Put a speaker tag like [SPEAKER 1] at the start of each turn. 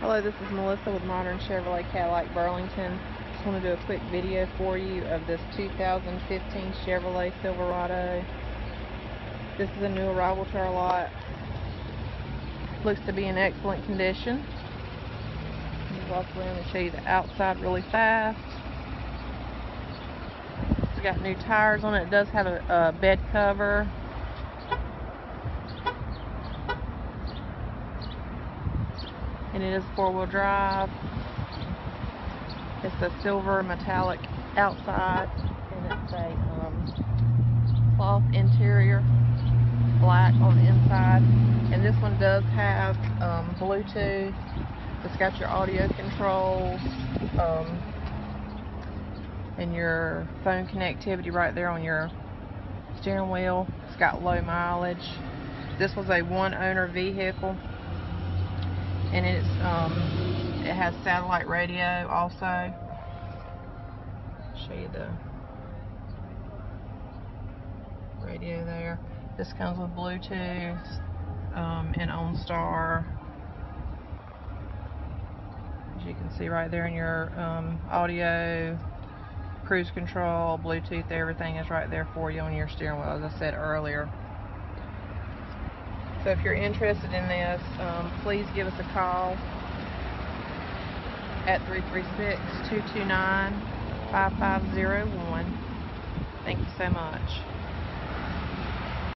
[SPEAKER 1] Hello, this is Melissa with Modern Chevrolet Cadillac Burlington. Just want to do a quick video for you of this 2015 Chevrolet Silverado. This is a new arrival to our lot. Looks to be in excellent condition. Walk around and show you the outside really fast. It's got new tires on it. It does have a, a bed cover. And it is four-wheel drive. It's a silver metallic outside, and it's a um, cloth interior, black on the inside. And this one does have um, Bluetooth. It's got your audio controls um, and your phone connectivity right there on your steering wheel. It's got low mileage. This was a one-owner vehicle and it's um, it has satellite radio also. Show you the radio there. This comes with Bluetooth um, and OnStar. As you can see right there in your um, audio, cruise control, Bluetooth, everything is right there for you on your steering wheel, as I said earlier. So if you're interested in this, um, please give us a call at 336-229-5501. Thank you so much.